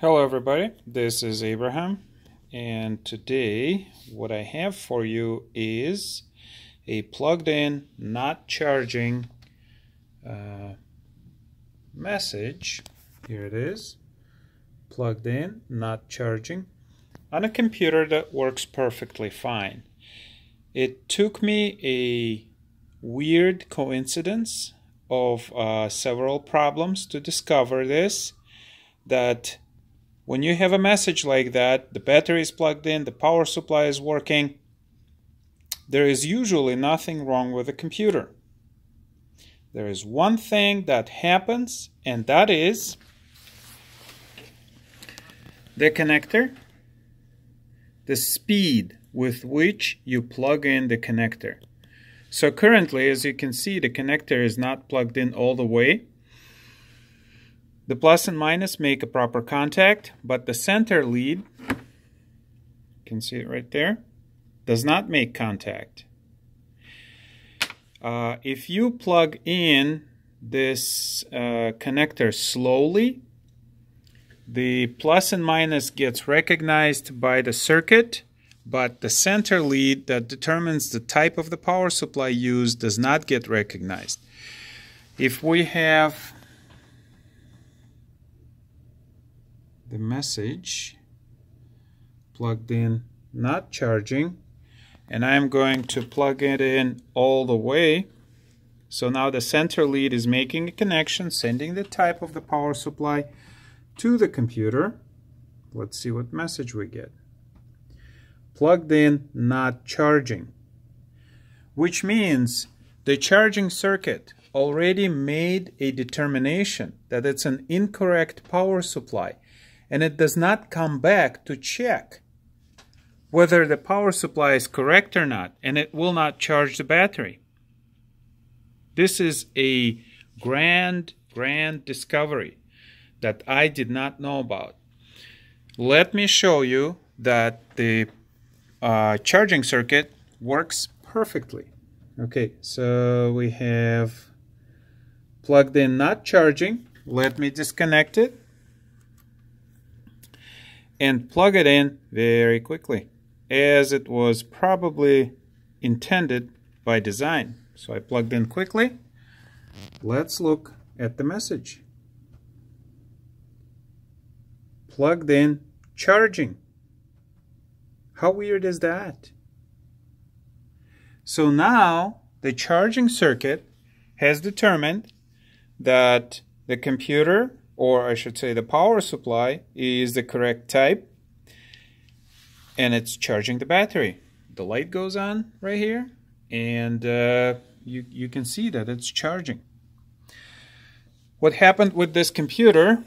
Hello everybody, this is Abraham and today what I have for you is a plugged in not charging uh, message. Here it is. Plugged in not charging on a computer that works perfectly fine. It took me a weird coincidence of uh, several problems to discover this that when you have a message like that, the battery is plugged in, the power supply is working, there is usually nothing wrong with the computer. There is one thing that happens, and that is the connector, the speed with which you plug in the connector. So currently, as you can see, the connector is not plugged in all the way. The plus and minus make a proper contact, but the center lead, you can see it right there, does not make contact. Uh, if you plug in this uh, connector slowly, the plus and minus gets recognized by the circuit, but the center lead that determines the type of the power supply used does not get recognized. If we have the message plugged in not charging and I'm going to plug it in all the way. So now the center lead is making a connection sending the type of the power supply to the computer. Let's see what message we get. Plugged in not charging which means the charging circuit already made a determination that it's an incorrect power supply and it does not come back to check whether the power supply is correct or not, and it will not charge the battery. This is a grand, grand discovery that I did not know about. Let me show you that the uh, charging circuit works perfectly. Okay, so we have plugged in not charging. Let me disconnect it and plug it in very quickly as it was probably intended by design. So I plugged in quickly. Let's look at the message. Plugged in charging. How weird is that? So now the charging circuit has determined that the computer or I should say the power supply is the correct type and it's charging the battery. The light goes on right here and uh, you, you can see that it's charging. What happened with this computer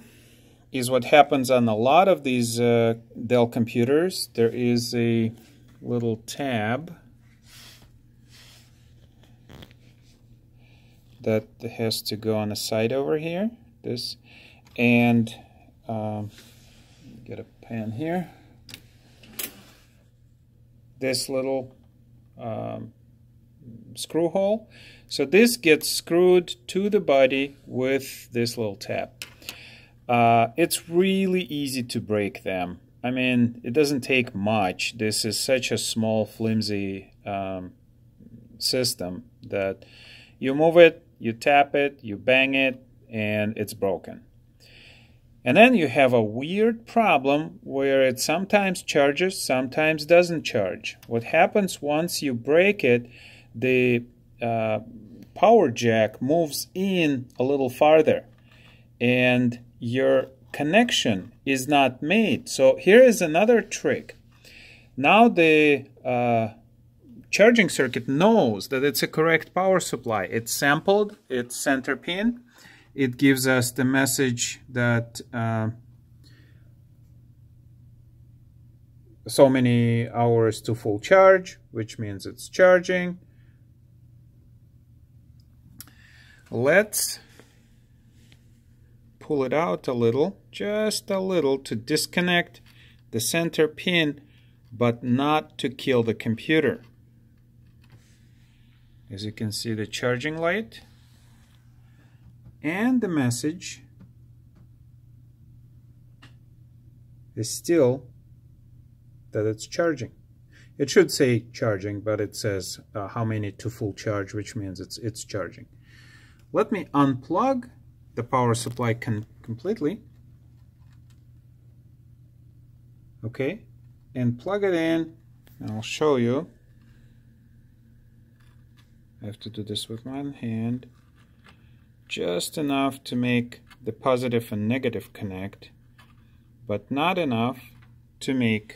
is what happens on a lot of these uh, Dell computers. There is a little tab that has to go on the side over here. This and um, get a pan here. This little um, screw hole. So this gets screwed to the body with this little tab. Uh, it's really easy to break them. I mean, it doesn't take much. This is such a small, flimsy um, system that you move it, you tap it, you bang it, and it's broken. And then you have a weird problem where it sometimes charges, sometimes doesn't charge. What happens once you break it, the uh, power jack moves in a little farther and your connection is not made. So here is another trick. Now the uh, charging circuit knows that it's a correct power supply. It's sampled its center pin it gives us the message that uh, so many hours to full charge, which means it's charging. Let's pull it out a little, just a little, to disconnect the center pin, but not to kill the computer. As you can see, the charging light and the message is still that it's charging. It should say charging, but it says uh, how many to full charge, which means it's it's charging. Let me unplug the power supply completely. Okay, and plug it in, and I'll show you. I have to do this with one hand. Just enough to make the positive and negative connect, but not enough to make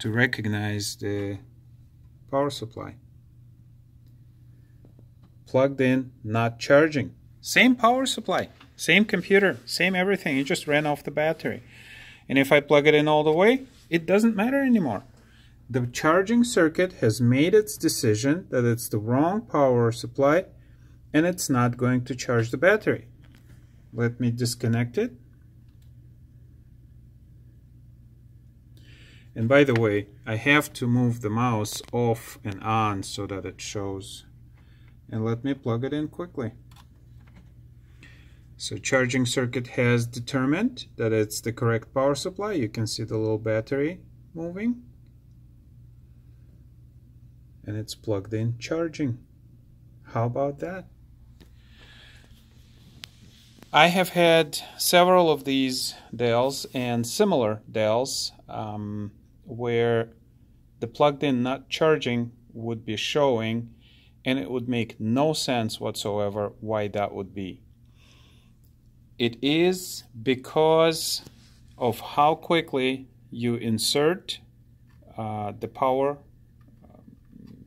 to recognize the power supply. Plugged in, not charging. Same power supply, same computer, same everything. It just ran off the battery. And if I plug it in all the way, it doesn't matter anymore. The charging circuit has made its decision that it's the wrong power supply and it's not going to charge the battery. Let me disconnect it. And by the way, I have to move the mouse off and on so that it shows. And let me plug it in quickly. So charging circuit has determined that it's the correct power supply. You can see the little battery moving. And it's plugged in charging. How about that? I have had several of these Dells and similar Dells. Um, where the plugged in not charging would be showing and it would make no sense whatsoever why that would be. It is because of how quickly you insert uh, the power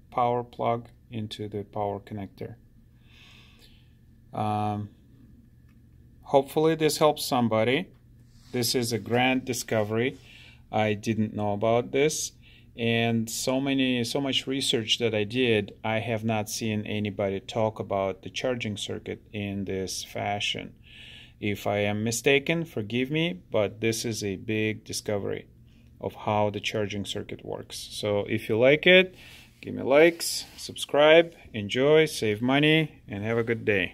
power plug into the power connector. Um, hopefully this helps somebody. This is a grand discovery. I didn't know about this and so many so much research that I did I have not seen anybody talk about the charging circuit in this fashion if I am mistaken forgive me but this is a big discovery of how the charging circuit works so if you like it give me likes subscribe enjoy save money and have a good day